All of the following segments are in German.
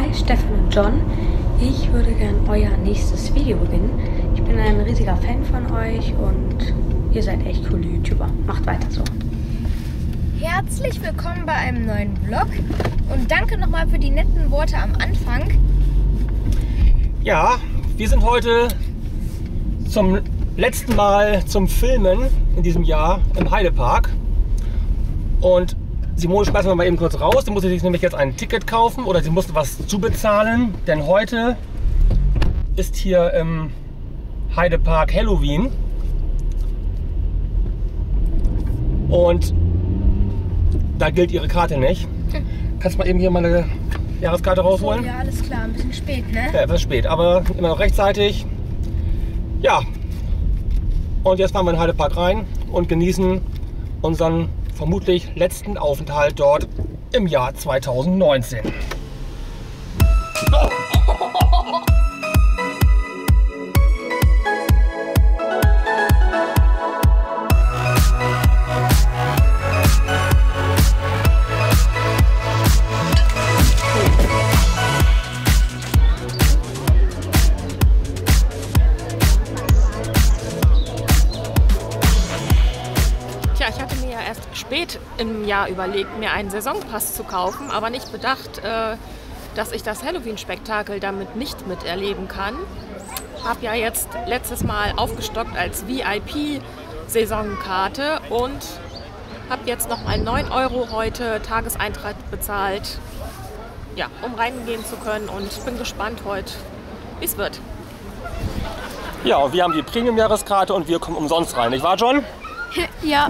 Hi Stefan und John, ich würde gern euer nächstes Video beginnen. Ich bin ein riesiger Fan von euch und ihr seid echt coole YouTuber. Macht weiter so. Herzlich willkommen bei einem neuen Vlog und danke nochmal für die netten Worte am Anfang. Ja, wir sind heute zum letzten Mal zum Filmen in diesem Jahr im Heidepark. Und Simone schmeißen wir mal eben kurz raus. Die musste sich nämlich jetzt ein Ticket kaufen oder sie musste was zubezahlen. Denn heute ist hier im Heidepark Halloween. Und da gilt ihre Karte nicht. Kannst du mal eben hier meine Jahreskarte rausholen? Ja, alles klar, ein bisschen spät, ne? Ja, etwas spät, aber immer noch rechtzeitig. Ja. Und jetzt fahren wir in den Heidepark rein und genießen unseren vermutlich letzten Aufenthalt dort im Jahr 2019. Jahr überlegt, mir einen Saisonpass zu kaufen, aber nicht bedacht, äh, dass ich das Halloween-Spektakel damit nicht miterleben kann. Habe ja jetzt letztes Mal aufgestockt als VIP-Saisonkarte und habe jetzt noch mal 9 Euro heute Tageseintritt bezahlt, ja, um reingehen zu können und bin gespannt heute, wie es wird. Ja, und wir haben die Premium-Jahreskarte und wir kommen umsonst rein, nicht wahr, John? Ja.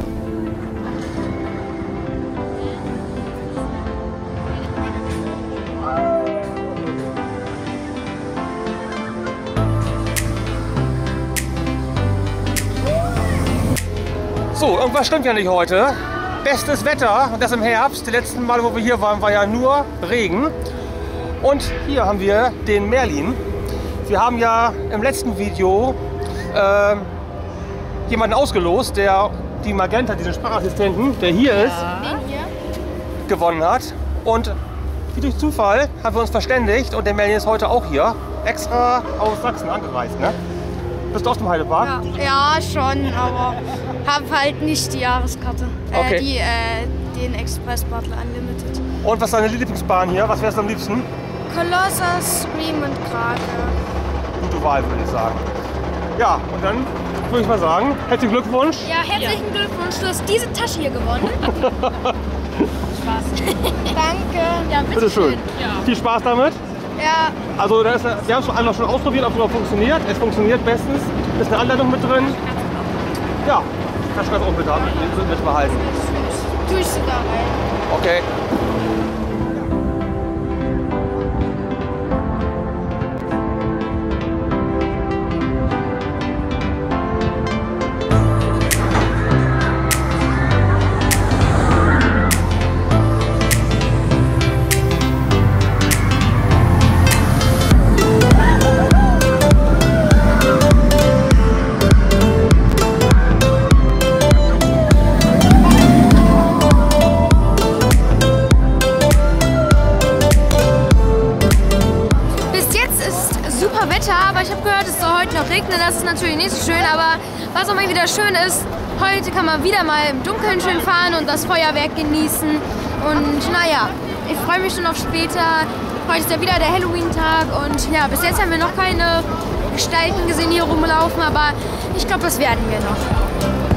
Irgendwas stimmt ja nicht heute. Bestes Wetter und das im Herbst. Die letzten Mal, wo wir hier waren, war ja nur Regen. Und hier haben wir den Merlin. Wir haben ja im letzten Video ähm, jemanden ausgelost, der die Magenta, diesen Sprachassistenten, der hier ist, Den hier? gewonnen hat. Und wie durch Zufall haben wir uns verständigt und der Merlin ist heute auch hier. Extra aus Sachsen angereist, ne? Bist du aus dem Heidepark? Ja, schon, aber habe halt nicht die Jahreskarte. Okay. Äh, die, äh, den Express Battle Unlimited. Und was ist deine Lieblingsbahn hier? Was wärst du am liebsten? Colossus, Scream und Krake. Gute Wahl, würde ich sagen. Ja, und dann würde ich mal sagen, herzlichen Glückwunsch. Ja, herzlichen Glückwunsch, du hast diese Tasche hier gewonnen. Danke. Ja, Bitte schön. Viel Spaß damit. Ja, Also da ist, wir haben es einmal schon ausprobiert, ob es überhaupt funktioniert. Es funktioniert bestens. Ist eine Anleitung mit drin. Ja, kannst du das auch mit, haben, mit, mit behalten. tue ich da rein. Okay. Man wieder mal im Dunkeln schön fahren und das Feuerwerk genießen. Und naja, ich freue mich schon auf später. Heute ist ja wieder der Halloween-Tag und ja, bis jetzt haben wir noch keine Gestalten gesehen hier rumlaufen, aber ich glaube, das werden wir noch.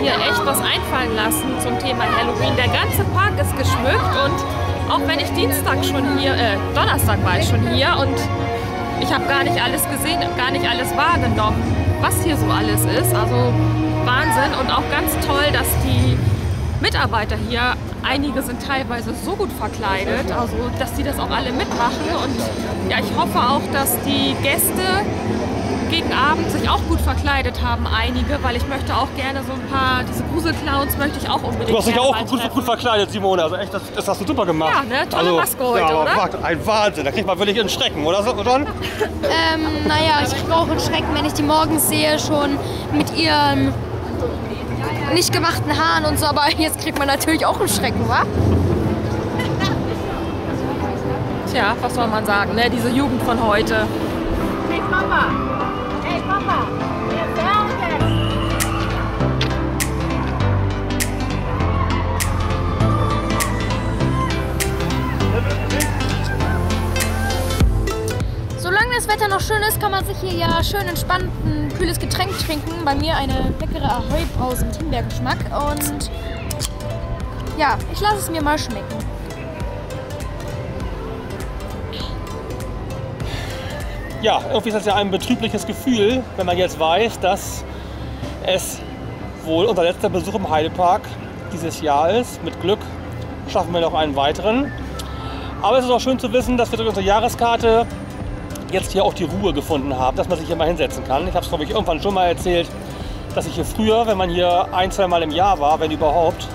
Hier echt was einfallen lassen zum Thema Halloween. Der ganze Park ist geschmückt und auch wenn ich Dienstag schon hier, äh, Donnerstag war ich schon hier und ich habe gar nicht alles gesehen, gar nicht alles wahrgenommen, was hier so alles ist. Also Wahnsinn und auch ganz toll, dass die Mitarbeiter hier, einige sind teilweise so gut verkleidet, also dass die das auch alle mitmachen und ja, ich hoffe auch, dass die Gäste gegen Abend sich auch gut verkleidet haben, einige, weil ich möchte auch gerne so ein paar, diese Gruselclowns möchte ich auch unbedingt Du hast dich auch gut, gut verkleidet, Simone. Also echt, das, das hast du super gemacht. Ja, ne? Tolle Maske heute, ja, aber oder? Warte, ein Wahnsinn. Da kriegt man wirklich einen Schrecken, oder so, John? Ähm, naja, ich kriege auch einen Schrecken, wenn ich die morgens sehe, schon mit ihren nicht gemachten Haaren und so, aber jetzt kriegt man natürlich auch einen Schrecken, wa? Tja, was soll man sagen, ne? Diese Jugend von heute. Hey Papa! Solange das Wetter noch schön ist, kann man sich hier ja schön entspannt ein kühles Getränk trinken. Bei mir eine leckere Ahoi-Brause mit Himbeergeschmack. Und ja, ich lasse es mir mal schmecken. Ja, irgendwie ist das ja ein betrübliches Gefühl, wenn man jetzt weiß, dass es wohl unser letzter Besuch im Heidepark dieses Jahr ist. Mit Glück schaffen wir noch einen weiteren. Aber es ist auch schön zu wissen, dass wir durch unsere Jahreskarte jetzt hier auch die Ruhe gefunden haben, dass man sich hier mal hinsetzen kann. Ich habe es, glaube ich, irgendwann schon mal erzählt, dass ich hier früher, wenn man hier ein, zwei Mal im Jahr war, wenn überhaupt,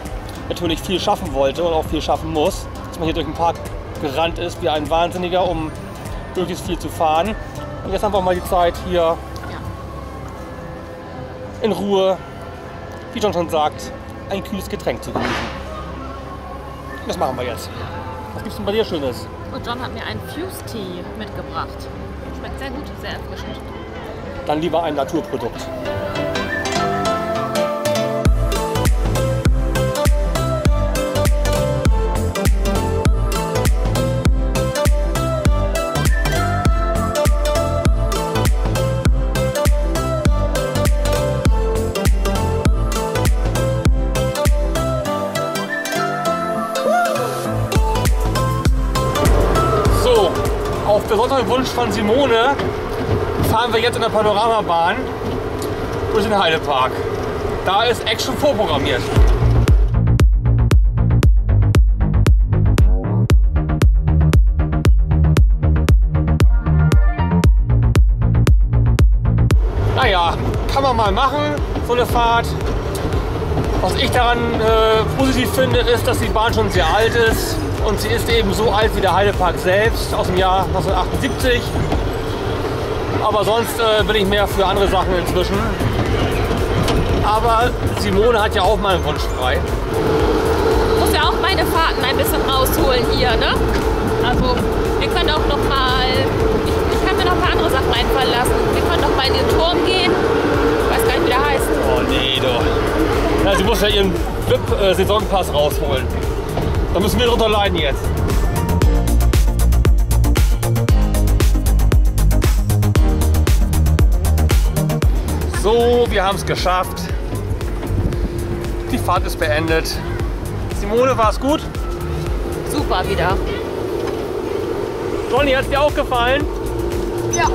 natürlich viel schaffen wollte und auch viel schaffen muss. Dass man hier durch den Park gerannt ist wie ein Wahnsinniger, um möglichst viel zu fahren. Und jetzt haben wir mal die Zeit hier in Ruhe, wie John schon sagt, ein kühles Getränk zu genießen. Das machen wir jetzt. Was gibt's denn bei dir Schönes? Und John hat mir einen Fuse-Tee mitgebracht. Schmeckt sehr gut, sehr erfrischend. Dann lieber ein Naturprodukt. Wunsch von Simone fahren wir jetzt in der Panoramabahn durch den Heidepark. Da ist Action vorprogrammiert. Naja, kann man mal machen, so eine Fahrt. Was ich daran äh, positiv finde, ist, dass die Bahn schon sehr alt ist. Und sie ist eben so alt wie der Heidepark selbst, aus dem Jahr 1978. Aber sonst äh, bin ich mehr für andere Sachen inzwischen. Aber Simone hat ja auch mal einen Wunsch frei. Ich muss ja auch meine Fahrten ein bisschen rausholen hier, ne? Also, wir können auch noch mal, ich, ich kann mir noch ein paar andere Sachen einfallen lassen. Wir können noch mal in den Turm gehen. Ich weiß gar nicht, wie der heißt. Oh nee, doch. Ja, sie muss ja ihren VIP-Saisonpass rausholen. Da müssen wir drunter leiden jetzt. So, wir haben es geschafft. Die Fahrt ist beendet. Simone, war es gut? Super wieder. Johnny, hat es dir auch gefallen? Ja.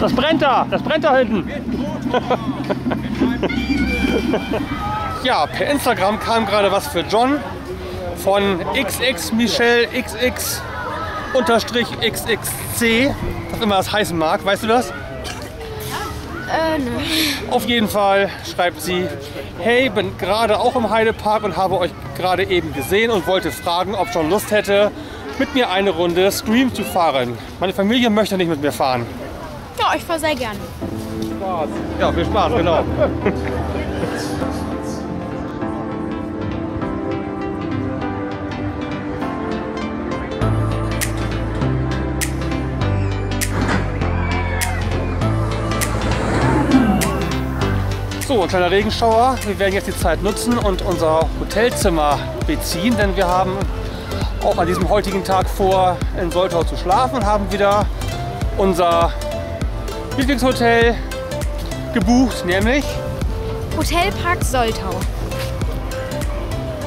Das brennt da, das brennt da hinten. ja, per Instagram kam gerade was für John von XX Michelle XX unterstrich XXC, was immer das heißen mag, weißt du das? Äh, ne. Auf jeden Fall schreibt sie, hey, bin gerade auch im Heidepark und habe euch gerade eben gesehen und wollte fragen, ob John Lust hätte, mit mir eine Runde Scream zu fahren. Meine Familie möchte nicht mit mir fahren. Ja, ich fahre sehr gerne. Spaß. Ja, viel Spaß, genau. So, ein kleiner Regenschauer. Wir werden jetzt die Zeit nutzen und unser Hotelzimmer beziehen, denn wir haben auch an diesem heutigen Tag vor, in Soltau zu schlafen und haben wieder unser Lieblingshotel gebucht, nämlich. Hotelpark Soltau.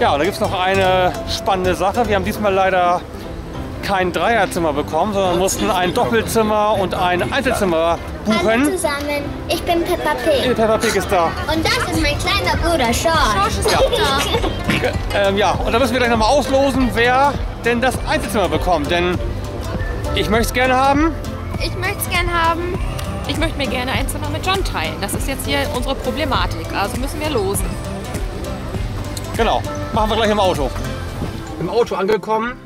Ja, und da gibt es noch eine spannende Sache. Wir haben diesmal leider kein Dreierzimmer bekommen, sondern mussten ein Doppelzimmer und ein Einzelzimmer buchen. Hallo zusammen, ich bin Peppa Pig. Peppa Pig ist da. Und das ist mein kleiner Bruder Sean. Schorsch ist auch da. Ähm, ja, und da müssen wir gleich nochmal auslosen, wer denn das Einzelzimmer bekommt. Denn ich möchte es gerne haben. Ich möchte es gern haben. Ich möchte mir gerne ein Zimmer mit John teilen. Das ist jetzt hier unsere Problematik. Also müssen wir losen. Genau, machen wir gleich im Auto. Im Auto angekommen,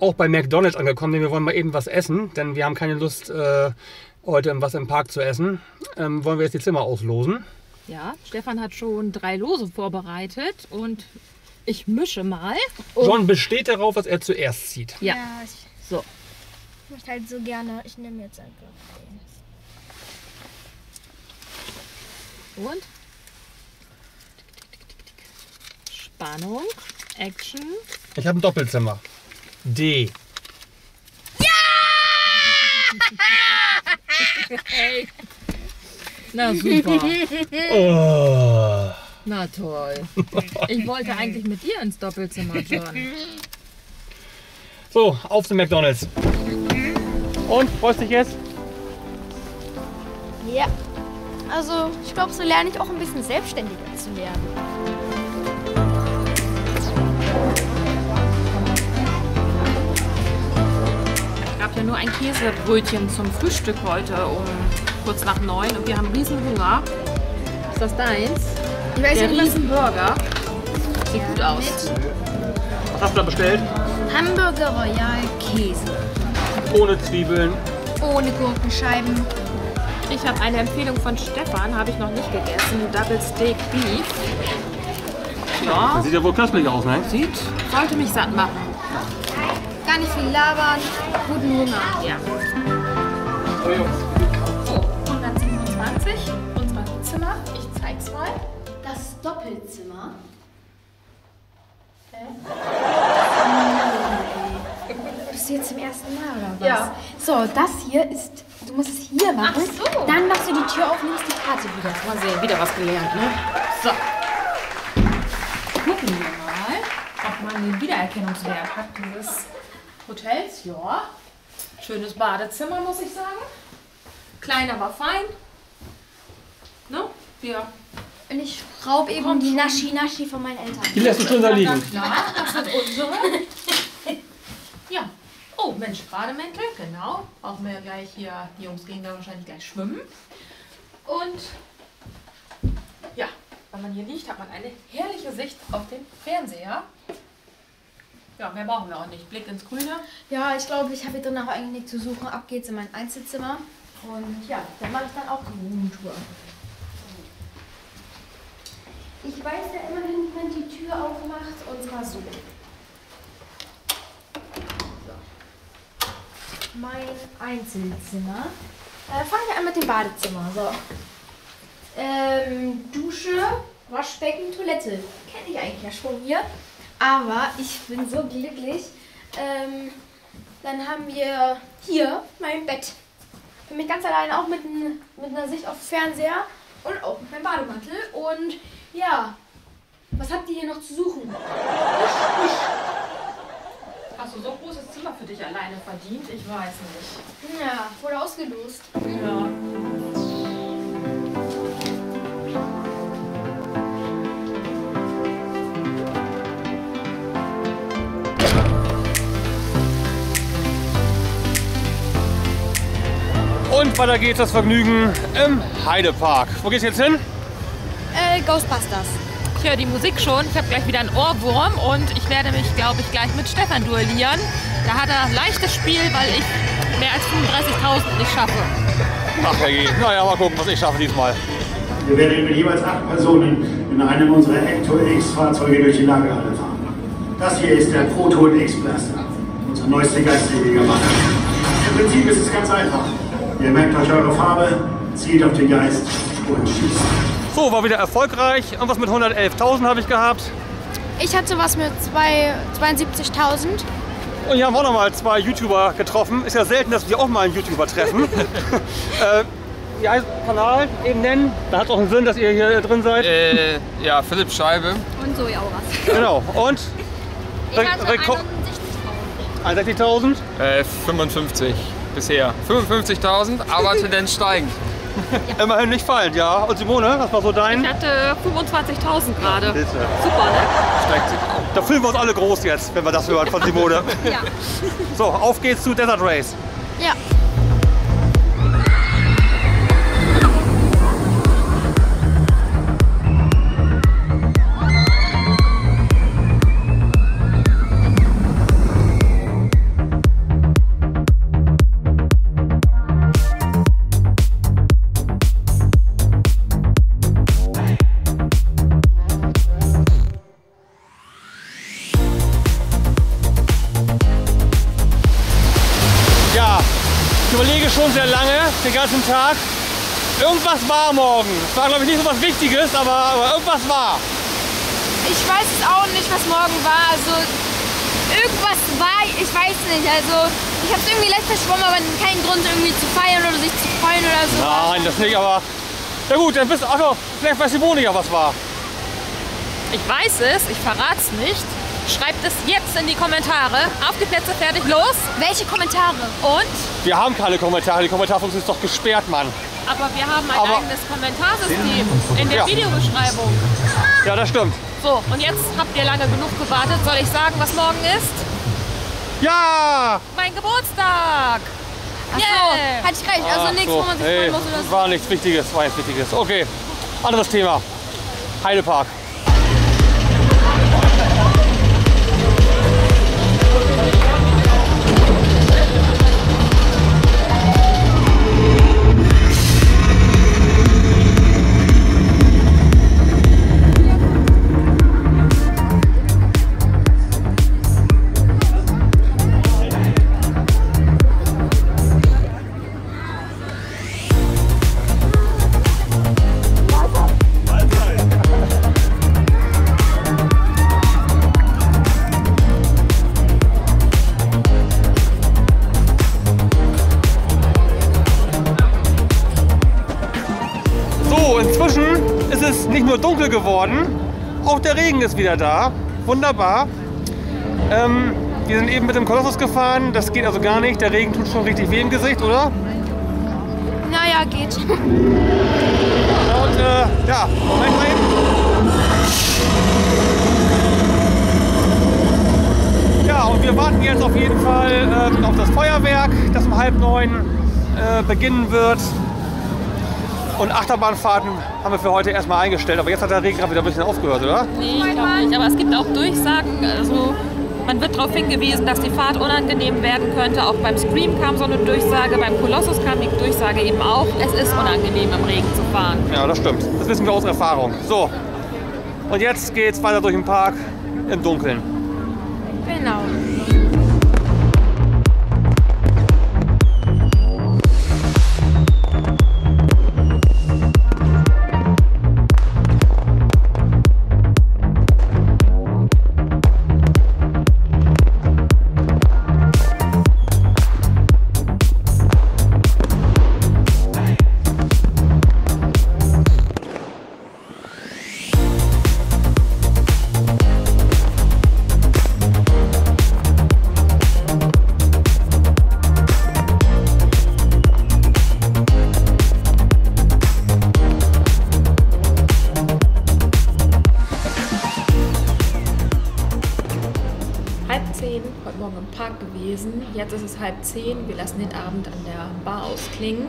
auch bei McDonald's angekommen, denn wir wollen mal eben was essen, denn wir haben keine Lust, äh, heute was im Park zu essen. Ähm, wollen wir jetzt die Zimmer auslosen. Ja, Stefan hat schon drei Lose vorbereitet und ich mische mal. John besteht darauf, was er zuerst zieht. Ja. ich So. möchte halt so gerne. Ich nehme jetzt einfach den. Und? Spannung, Action. Ich habe ein Doppelzimmer. D. Na super. Oh. Na toll. Ich wollte eigentlich mit dir ins Doppelzimmer, John. So, auf zum McDonald's. Und, freust dich jetzt? Ja. Also, ich glaube, so lerne ich auch ein bisschen selbstständiger zu werden. Es gab ja nur ein Käsebrötchen zum Frühstück heute um kurz nach neun und wir haben riesen Hunger. Ist das deins? Ich weiß Der nicht, was Riesenburger. Sieht gut aus. Was hast du da bestellt? Hamburger Royal Käse. Ohne Zwiebeln. Ohne Gurkenscheiben. Ich habe eine Empfehlung von Stefan, habe ich noch nicht gegessen. Double Steak Beef. Ja, Das sieht ja wohl köstlich aus, ne? sieht, sollte mich satt machen. Gar nicht viel labern. Guten Hunger. Ja. So, 127, unser Zimmer. Ich zeig's mal. Das Doppelzimmer. Bist du jetzt zum ersten Mal oder was? Ja. So, das hier ist. Du musst es hier machen. Ach so. Dann machst du die Tür auf, nimmst die Karte wieder. Mal sehen, wieder was gelernt, ne? So. Gucken wir mal, ob man den Wiedererkennungswert hat dieses Hotels. Ja. Schönes Badezimmer, muss ich sagen. Klein, aber fein. Ne? Wir Und ich raub eben die Naschi-Naschi von meinen Eltern. Die lässt du schon da liegen. Klar, das sind unsere. Oh, Mensch, Bademäntel, genau. Brauchen wir ja gleich hier. Die Jungs gehen da wahrscheinlich gleich schwimmen. Und ja, wenn man hier liegt, hat man eine herrliche Sicht auf den Fernseher. Ja, mehr brauchen wir auch nicht. Blick ins Grüne. Ja, ich glaube, ich habe hier drin auch eigentlich nichts zu suchen. Ab geht's in mein Einzelzimmer. Und ja, dann mache ich dann auch die Roomtour. Ich weiß ja immerhin, wie man die Tür aufmacht. Und zwar so. so. Mein Einzelzimmer. Äh, Fangen wir an mit dem Badezimmer. So. Ähm, Dusche, Waschbecken, Toilette. Kenne ich eigentlich ja schon hier. Aber ich bin so glücklich. Ähm, dann haben wir hier mein Bett. Für mich ganz allein auch mit, mit einer Sicht auf Fernseher und auch mit meinem Bademantel. Und ja, was habt ihr hier noch zu suchen? Hast du so ein großes Zimmer für dich alleine verdient? Ich weiß nicht. Ja, wurde ausgelost. Ja. Und weiter geht's das Vergnügen im Heidepark. Wo geht's jetzt hin? Äh, Ghostbusters. Ich höre die Musik schon. Ich habe gleich wieder einen Ohrwurm und ich werde mich, glaube ich, gleich mit Stefan duellieren. Da hat er ein leichtes Spiel, weil ich mehr als 35.000 nicht schaffe. Ach, Herrje. Naja, mal gucken, was ich schaffe diesmal. Wir werden mit jeweils acht Personen in einem unserer Ecto X-Fahrzeuge durch die Lagerhalle fahren. Das hier ist der Proton X-Blaster, unser neuester geistlebiger Mann. Im Prinzip ist es ganz einfach. Ihr merkt euch eure Farbe, zielt auf den Geist und schießt. So, war wieder erfolgreich. Irgendwas mit 111.000 habe ich gehabt. Ich hatte was mit zwei- 72.000. Und hier haben wir auch noch mal zwei YouTuber getroffen. Ist ja selten, dass wir auch mal einen YouTuber treffen. äh, wie heißt der Kanal eben nennen? Da hat es auch einen Sinn, dass ihr hier drin seid. Äh, ja, Philipp Scheibe. Und so ja auch was. Genau. Und? Ich hatte Reko- 61.000. 61.000. Äh, 55. bisher. 55.000, aber Tendenz steigend. Immerhin nicht fallen, ja. Und Simone, was war so dein? Ich hatte 25.000 gerade. Bitte. Super, ne? Steigt sich. Da fühlen wir uns alle groß jetzt, wenn wir das hören von Simone. Ja. So, auf geht's zu Desert Race. Ja. Ja, sehr lange, den ganzen Tag. Irgendwas war morgen. Es war, glaube ich, nicht so was Wichtiges, aber, aber irgendwas war. Ich weiß es auch nicht, was morgen war. Also irgendwas war, ich weiß nicht. Also ich habe es irgendwie leicht verschwommen, aber keinen Grund irgendwie zu feiern oder sich zu freuen oder so. Nein, das nicht, aber. Na gut, dann bist du. Ach doch, vielleicht weiß Simone ja, was war. Ich weiß es, ich verrat's nicht. Schreibt es jetzt in die Kommentare. Auf die Plätze, fertig, los. Welche Kommentare? Und? Wir haben keine Kommentare, die Kommentarfunktion ist doch gesperrt, Mann. Aber wir haben ein Aber- eigenes Kommentarsystem in der Ja. Videobeschreibung. Ja, das stimmt. So, und jetzt habt ihr lange genug gewartet. Soll ich sagen, was morgen ist? Ja! Mein Geburtstag! Ach so, Yeah. hatte ich recht. Also Ach nichts, so, wo man sich hey, freuen muss oder so. War nichts Wichtiges, war nichts Wichtiges. Okay, anderes Thema. Heidepark. Regen ist wieder da. Wunderbar. Ähm, wir sind eben mit dem Kolossus gefahren, das geht also gar nicht. Der Regen tut schon richtig weh im Gesicht, oder? Naja, geht. Und äh, ja, Moment mal eben. Ja, und wir warten jetzt auf jeden Fall ähm, auf das Feuerwerk, das um halb neun äh, beginnen wird. Und Achterbahnfahrten haben wir für heute erstmal eingestellt. Aber jetzt hat der Regen gerade wieder ein bisschen aufgehört, oder? Nee, ich glaube nicht. Aber es gibt auch Durchsagen. Also man wird darauf hingewiesen, dass die Fahrt unangenehm werden könnte. Auch beim Scream kam so eine Durchsage, beim Kolossus kam die Durchsage eben auch. Es ist unangenehm, im Regen zu fahren. Ja, das stimmt. Das wissen wir aus Erfahrung. So, und jetzt geht's weiter durch den Park im Dunkeln. Genau. Halb zehn. Wir lassen den Abend an der Bar ausklingen.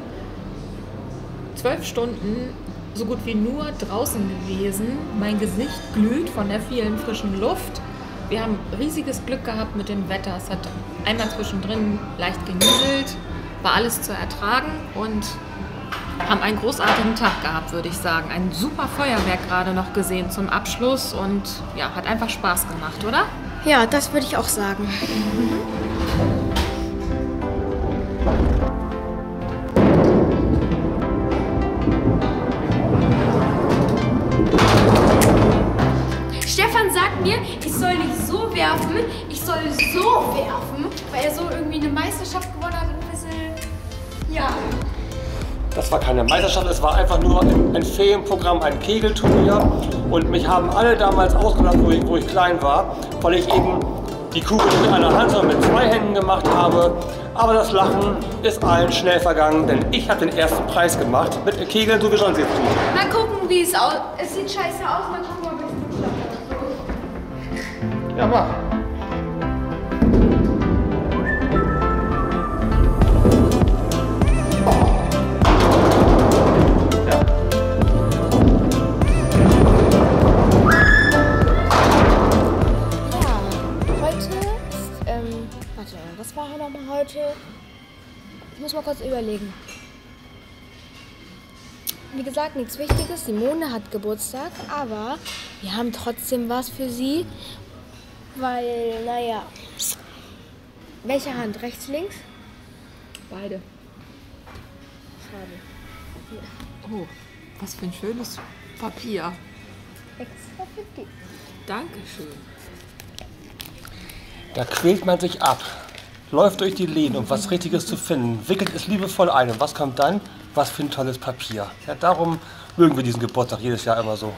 Zwölf Stunden, so gut wie nur draußen gewesen. Mein Gesicht glüht von der vielen frischen Luft. Wir haben riesiges Glück gehabt mit dem Wetter. Es hat einmal zwischendrin leicht genieselt, war alles zu ertragen und haben einen großartigen Tag gehabt, würde ich sagen. Ein super Feuerwerk gerade noch gesehen zum Abschluss und ja, hat einfach Spaß gemacht, oder? Ja, das würde ich auch sagen. Stefan soll nicht so werfen, ich soll so werfen, weil er so irgendwie eine Meisterschaft gewonnen hat. Ein bisschen, ja. Das war keine Meisterschaft, es war einfach nur ein, ein Ferienprogramm, ein Kegelturnier. Und mich haben alle damals ausgelacht, wo ich, wo ich klein war, weil ich eben die Kugel mit einer Hand, sondern mit zwei Händen gemacht habe. Aber das Lachen ist allen schnell vergangen, denn ich habe den ersten Preis gemacht mit Kegeln, so wie sonst jetzt tut. Mal gucken, wie es aussieht. Es sieht scheiße aus, Ja, ist, ähm, warte, was war nochmal heute? Ich muss mal kurz überlegen. Wie gesagt, nichts Wichtiges. Simone hat Geburtstag, aber wir haben trotzdem was für sie. Weil, naja. Welche Hand? Rechts, links? Beide. Schade. Oh, was für ein schönes Papier. Extra für dich. Dankeschön. Da quält man sich ab, läuft durch die Läden, um was Richtiges zu finden, wickelt es liebevoll ein. Und was kommt dann? Was für ein tolles Papier. Ja, darum mögen wir diesen Geburtstag jedes Jahr immer so.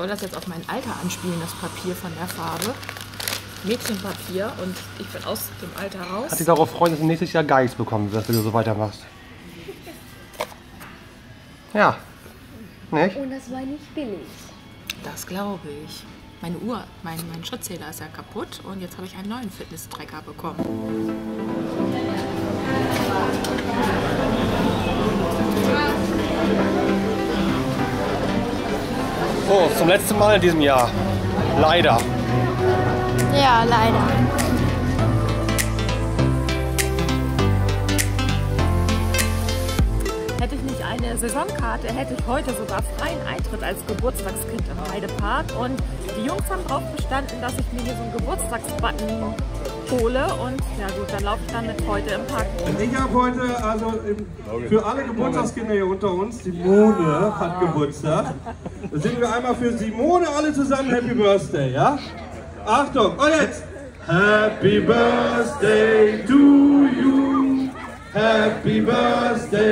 Soll das jetzt auf mein Alter anspielen, das Papier von der Farbe? Mädchenpapier und ich bin aus dem Alter raus. Hat dich darauf freuen, dass du nächstes Jahr Geigs bekommen wirst, wenn du so weitermachst. Ja. Nicht? Und das war nicht billig. Das glaube ich. Meine Uhr, mein, mein Schrittzähler ist ja kaputt und jetzt habe ich einen neuen Fitness-Tracker bekommen. So, zum letzten Mal in diesem Jahr. Leider. Ja, leider. Hätte ich nicht eine Saisonkarte, hätte ich heute sogar freien Eintritt als Geburtstagskind im Heidepark. Und die Jungs haben darauf bestanden, dass ich mir hier so einen Geburtstagsbutton hole. Und ja gut, dann laufe ich damit heute im Park. Ich habe heute, also im, für alle Geburtstagskinder hier unter uns, Simone hat Geburtstag. Da singen wir einmal für Simone alle zusammen Happy Birthday, ja? Achtung, und jetzt! Happy Birthday to you. Happy Birthday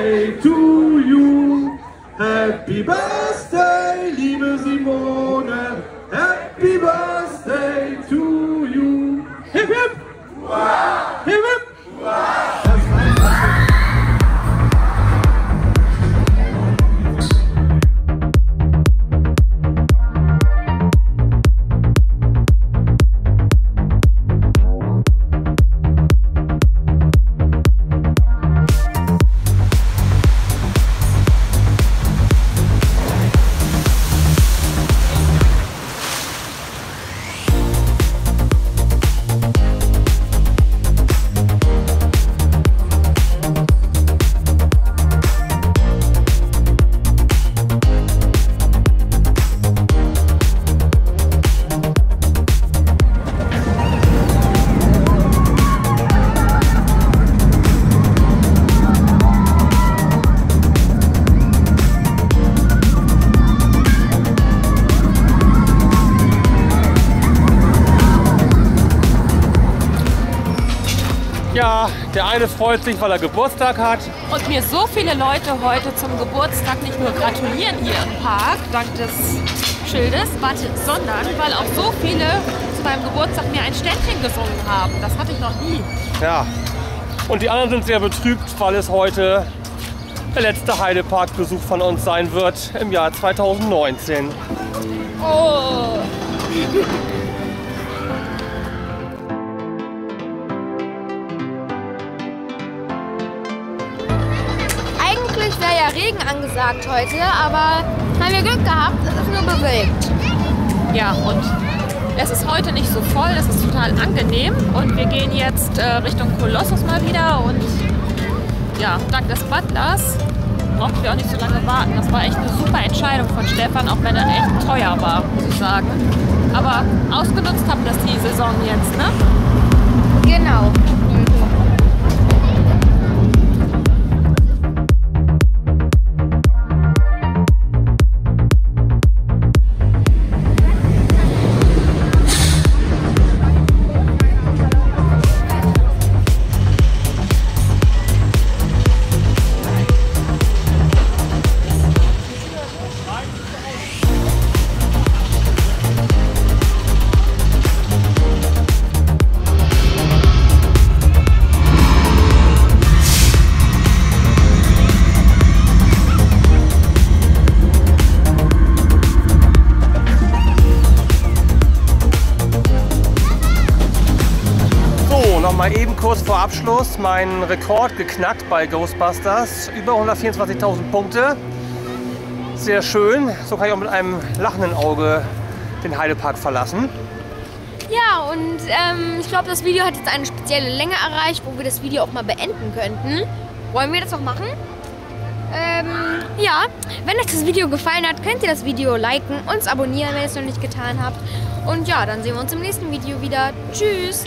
eine freut sich, weil er Geburtstag hat. Und mir so viele Leute heute zum Geburtstag nicht nur gratulieren hier im Park, dank des Schildes, sondern weil auch so viele zu meinem Geburtstag mir ein Ständchen gesungen haben. Das hatte ich noch nie. Ja. Und die anderen sind sehr betrübt, weil es heute der letzte Heideparkbesuch von uns sein wird im Jahr 2019. Oh. Regen angesagt heute, aber haben wir Glück gehabt, es ist nur bewölkt. Ja, und es ist heute nicht so voll, es ist total angenehm und wir gehen jetzt äh, Richtung Kolossus mal wieder und ja, dank des Butlers brauchten wir auch nicht so lange warten. Das war echt eine super Entscheidung von Stefan, auch wenn er echt teuer war, muss ich sagen. Aber ausgenutzt haben das die Saison jetzt, ne? Genau. Abschluss meinen Rekord geknackt bei Ghostbusters. Über 124.000 Punkte. Sehr schön. So kann ich auch mit einem lachenden Auge den Heidepark verlassen. Ja, und ähm, ich glaube, das Video hat jetzt eine spezielle Länge erreicht, wo wir das Video auch mal beenden könnten. Wollen wir das noch machen? Ähm, ja, wenn euch das Video gefallen hat, könnt ihr das Video liken, uns abonnieren, wenn ihr es noch nicht getan habt. Und ja, dann sehen wir uns im nächsten Video wieder. Tschüss!